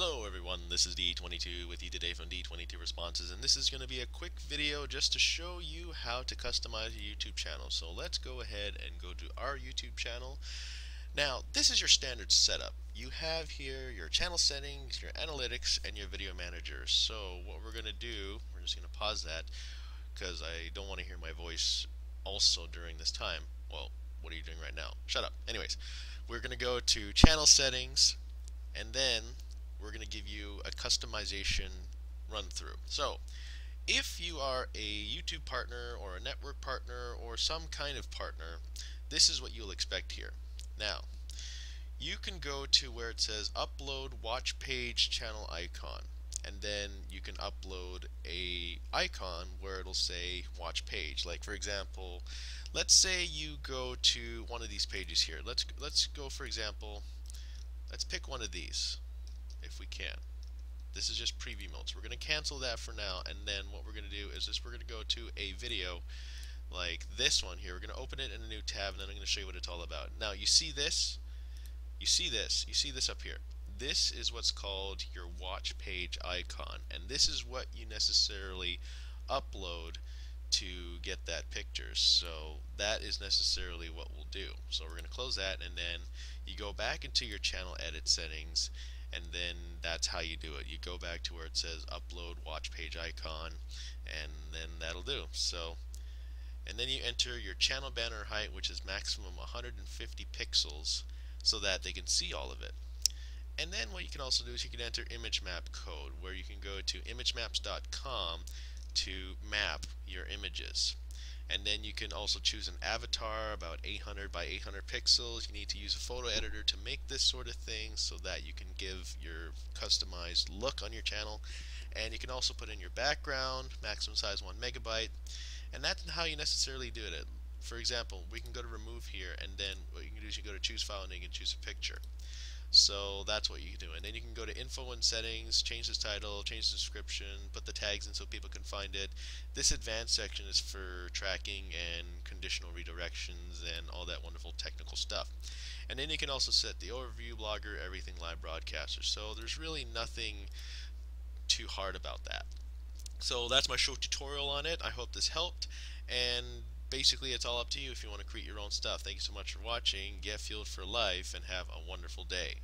Hello everyone, this is D22 with you today from D22 Responses and this is going to be a quick video just to show you how to customize your YouTube channel. So let's go ahead and go to our YouTube channel. Now this is your standard setup. You have here your channel settings, your analytics, and your video manager. So what we're going to do, we're just going to pause that because I don't want to hear my voice also during this time. Well, what are you doing right now? Shut up. Anyways, we're going to go to channel settings and then we're going to give you a customization run through. So if you are a YouTube partner or a network partner or some kind of partner, this is what you'll expect here. Now, you can go to where it says upload watch page channel icon and then you can upload a icon where it'll say watch page like for example let's say you go to one of these pages here let's let's go for example let's pick one of these if we can. This is just preview mode. So we're going to cancel that for now and then what we're going to do is this we're going to go to a video like this one here. We're going to open it in a new tab and then I'm going to show you what it's all about. Now you see this? You see this? You see this up here? This is what's called your watch page icon and this is what you necessarily upload to get that picture so that is necessarily what we'll do so we're going to close that and then you go back into your channel edit settings and then that's how you do it. You go back to where it says upload watch page icon and then that'll do. So and then you enter your channel banner height which is maximum 150 pixels so that they can see all of it. And then what you can also do is you can enter image map code where you can go to imagemaps.com to map your images and then you can also choose an avatar about 800 by 800 pixels. You need to use a photo editor to make this sort of thing so that you can give your customized look on your channel. And you can also put in your background maximum size 1 megabyte. And that's how you necessarily do it. For example we can go to remove here and then what you can do is you go to choose file and you can choose a picture so that's what you can do. And then you can go to info and settings, change the title, change the description, put the tags in so people can find it. This advanced section is for tracking and conditional redirections and all that wonderful technical stuff. And then you can also set the overview, blogger, everything live broadcaster. So there's really nothing too hard about that. So that's my short tutorial on it. I hope this helped. And basically it's all up to you if you want to create your own stuff. Thank you so much for watching. Get fueled for life and have a wonderful day.